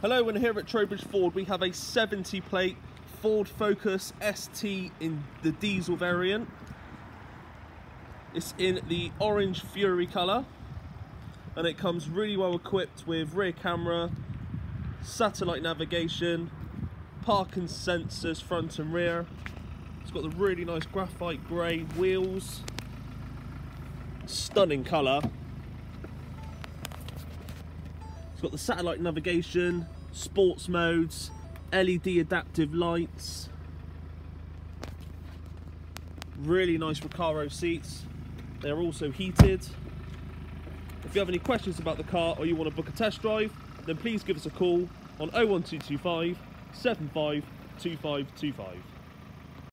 Hello, and here at Trowbridge Ford we have a 70 plate Ford Focus ST in the diesel variant. It's in the orange Fury colour and it comes really well equipped with rear camera, satellite navigation, parking sensors front and rear. It's got the really nice graphite grey wheels, stunning colour it's got the satellite navigation, sports modes, LED adaptive lights. Really nice Recaro seats. They're also heated. If you have any questions about the car or you want to book a test drive, then please give us a call on 01225 752525.